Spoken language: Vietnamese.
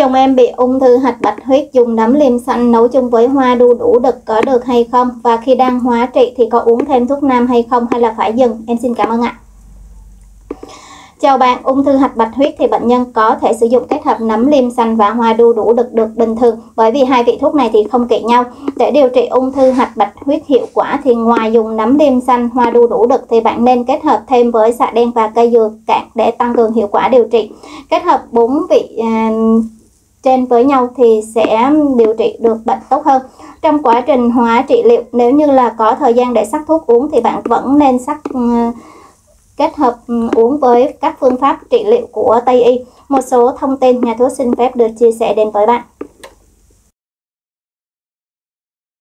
Chồng em bị ung thư hạch bạch huyết dùng nấm liêm xanh nấu chung với hoa đu đủ đực có được hay không? Và khi đang hóa trị thì có uống thêm thuốc nam hay không hay là phải dừng? Em xin cảm ơn ạ. Chào bạn, ung thư hạch bạch huyết thì bệnh nhân có thể sử dụng kết hợp nấm liêm xanh và hoa đu đủ đực được bình thường bởi vì hai vị thuốc này thì không kỵ nhau. Để điều trị ung thư hạch bạch huyết hiệu quả thì ngoài dùng nấm liêm xanh, hoa đu đủ đực thì bạn nên kết hợp thêm với xạ đen và cây dừa cạn để tăng cường hiệu quả điều trị. Kết hợp bốn vị à, trên với nhau thì sẽ điều trị được bệnh tốt hơn. Trong quá trình hóa trị liệu, nếu như là có thời gian để sắc thuốc uống thì bạn vẫn nên sắc ừ, kết hợp ừ, uống với các phương pháp trị liệu của Tây Y. Một số thông tin nhà thuốc xin phép được chia sẻ đến với bạn.